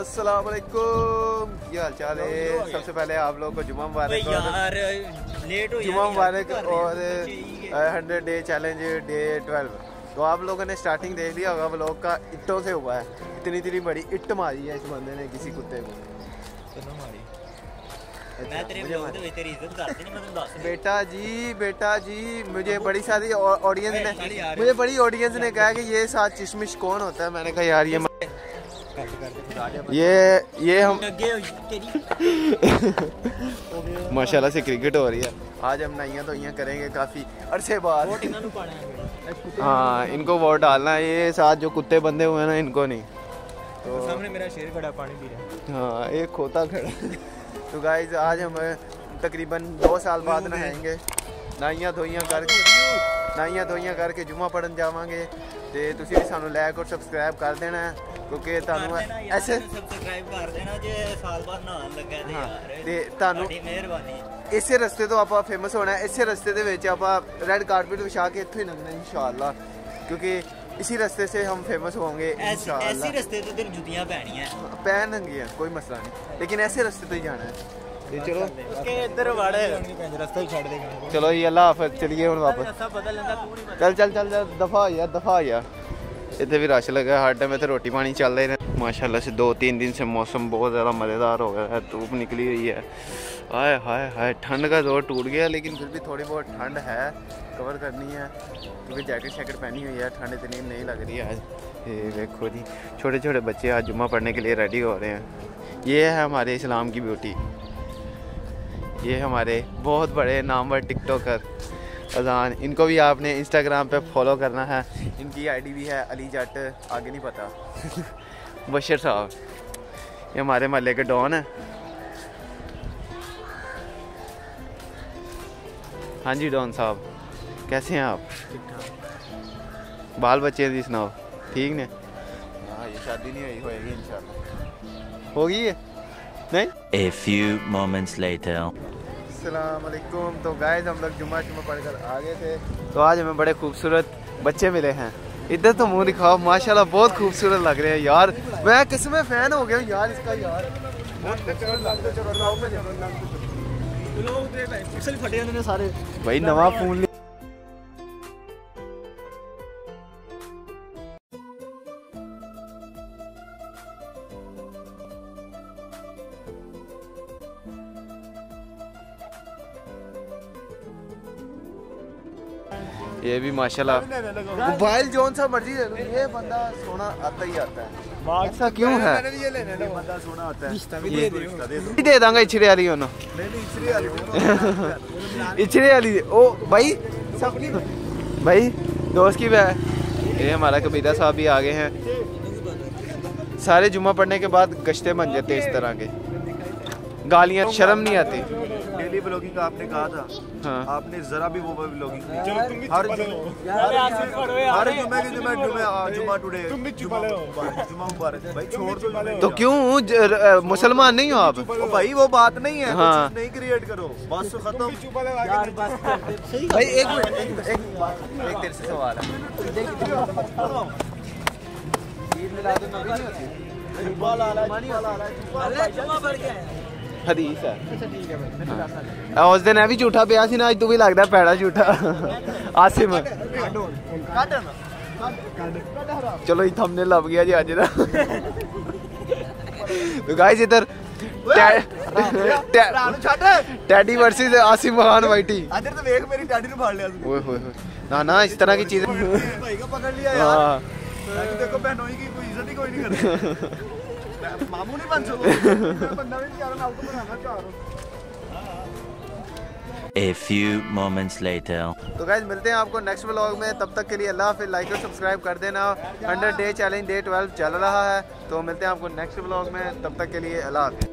असलकुम क्या हाल चाल है सबसे पहले आप लोगों को जुमा मुबारक यार लेट हो मुबारक और hundred day challenge day twelve तो आप लोगों ने स्टार्टिंग देख लिया होगा ब्लॉग का इट्टों से हुआ है। इतनी इतनी बड़ी इट मारी है इस बंदे ने किसी कुत्ते को। अच्छा, बेटा जी बेटा जी मुझे बड़ी सारी ऑडियंस ने मुझे बड़ी ऑडियंस ने कहा कि ये साथ चिशमिश कौन होता है? मैंने कहा यार ये ये ये हम माशाल्लाह से क्रिकेट हो रही है। आज हम नाइया तो यहाँ करेंगे काफ़ी अरसे बाद। हाँ। इनको वोट डालना है। ये साथ जो कुत्ते बंधे हुए हैं ना इनको नहीं। तो, तो सामने मेरा शेर खड़ा पानी पी रहा है। हाँ एक खोता खड़ा तो गाइज़ आज हम तकरीबन दो साल बाद नहाएँगे। नाइया धोइया करके नाइया धोइया करके जुमा पढ़न जावे तो सानू लाइक और सबसक्राइब कर देना है। ਕਿਉਂਕਿ ਤੁਹਾਨੂੰ ਐਸੇ ਸਬਸਕ੍ਰਾਈਬ ਕਰ ਦੇਣਾ ਜੇ ਸਾਲ ਬਾਅਦ ਨਾ ਲੱਗਾ ਤੇ ਯਾਰ ਤੇ ਤੁਹਾਨੂੰ ਮਿਹਰਬਾਨੀ। ਇਸੇ ਰਸਤੇ ਤੋਂ ਆਪਾਂ ਫੇਮਸ ਹੋਣਾ ਇਸੇ ਰਸਤੇ ਦੇ ਵਿੱਚ ਆਪਾਂ ਰੈੱਡ ਕਾਰਪੇਟ ਵਿਛਾ ਕੇ ਇੱਥੋਂ ਹੀ ਲੰਘਣਾ ਇਨਸ਼ਾਅੱਲਾ। क्योंकि इसी रास्ते से हम फ़ेमस होंगे ऐसे, ऐसे रास्ते तो तेरी जुतियाँ पहनी हैं पहनगी हैं कोई मसला नहीं लेकिन ऐसे रास्ते तो ही जाना है ये चलो इधर रास्ता ही छोड़ देगा चलो ये अल्लाह हाफिज़ चलिए और वापस चल चल चल दफ़ा आ दफ़ा आ इतने भी रश लगा हर टाइम इतने रोटी पानी चल रहे हैं। माशाल्लाह से दो तीन दिन से मौसम बहुत ज़्यादा मज़ेदार हो गया है, धूप निकली हुई है। हाय हाय हाय, ठंड का ज़ोर टूट गया, लेकिन फिर भी थोड़ी बहुत ठंड है कवर करनी है, क्योंकि जैकेट शैकेट पहनी हुई है, ठंड इतनी नहीं लग रही है आज। ये देखो जी छोटे छोटे बच्चे आज जुम्मा पढ़ने के लिए रेडी हो रहे हैं। ये है हमारे इस्लाम की ब्यूटी ये हमारे बहुत बड़े नामवर टिकटॉकर अजान। इनको भी आपने इंस्टाग्राम पे फॉलो करना है। इनकी आईडी भी है अली जट आगे नहीं पता। बशर साहब ये हमारे महल्ले के डॉन है। हाँ जी डॉन साहब कैसे हैं आप? बाल बच्चे दी सुनाओ ठीक ने? हाँ ये शादी नहीं हुई होएगी इंशाल्लाह। होगी है नहीं? A few moments later. अलैक्म तो गाय हम लोग जुम्मा जुम्मा पढ़कर आ गए थे। तो आज हमें बड़े खूबसूरत बच्चे मिले हैं। इधर तो मुँह दिखाओ माशाल्लाह बहुत खूबसूरत लग रहे हैं यार। मैं किसमें फ़ैन हो गया यार इसका यार। बहुत नवा लगते ये भी माशाल्लाह। मोबाइल जोन सा मर्ज़ी ले लो। ये बंदा सोना आता ही आता है। ऐसा क्यों है? बंदा सोना होता है। ये दे दांगा इछड़े वाली ओनो इचरे वाली ओ भाई भाई दोस्त की वह ये हमारा कबीरा साहब भी आ गए हैं। सारे जुमा पढ़ने के बाद गश्ते बन जाते इस तरह के। गालियाँ शर्म नहीं आती। डेली ब्लॉगिंग का आपने कहा था। हाँ। आपने जरा भी वो ब्लॉगिंग नहीं की। हर हर जुम्मे के आ, जुम्मा टुडे जुम्मा मुबारक, भाई छोड़ दो तो क्यों? ज- र- अ, मुसलमान नहीं हो आप? भाई वो बात नहीं है हाँ। नहीं क्रिएट करो। बस खत्म। भाई एक मिनट एक तेरे से सवाल है। ईद मिलाद नबी नहीं होती हदीस है। ਹਦੀਸ ਹੈ ਅੱਛਾ ਠੀਕ ਹੈ ਭਾਈ ਉਸ ਦਿਨ ਇਹ ਵੀ ਝੂਠਾ ਪਿਆ ਸੀ ਨਾ ਅੱਜ ਤੂੰ ਵੀ ਲੱਗਦਾ ਪੈੜਾ ਝੂਠਾ ਆਸਿਮ ਕੱਢ ਚਲੋ ਇਹ ਥੰਬਨੇਲ ਲੱਭ ਗਿਆ ਜੀ ਅੱਜ ਦਾ ਤੋ ਗਾਇਸ ਇਧਰ ਟੈਡੀ ਵਰਸਸ ਆਸਿਮ ਖਾਨ ਵਾਈਟੀ ਅਦਰ ਤਾਂ ਵੇਖ ਮੇਰੀ ਟੈਡੀ ਨੂੰ ਫੜ ਲਿਆ ਤੂੰ ਓਏ ਹੋਏ ਹੋਏ ਨਾ ਨਾ ਇਸ ਤਰ੍ਹਾਂ ਦੀ ਚੀਜ਼ ਭਾਈ ਕਾ ਪਕੜ ਲਿਆ ਯਾਰ ਹਾਂ ਦੇਖੋ ਬਹਿਨੋਈ ਕੀ ਕੋਈ ਇੱਜ਼ਤ ਹੀ ਕੋਈ ਨਹੀਂ ਕਰਦਾ मामू नहीं बन सकता। बंदा भी नहीं यार मैं आपको बनाना चाह रहा हूँ। A few moments later. तो गाइज़ मिलते हैं आपको नेक्स्ट व्लॉग में। तब तक के लिए अल्लाह हाफिज लाइक और सब्सक्राइब कर देना। Hundred day challenge day twelve चल रहा है। तो मिलते हैं आपको नेक्स्ट व्लॉग में। तब तक के लिए अल्लाह हाफिज।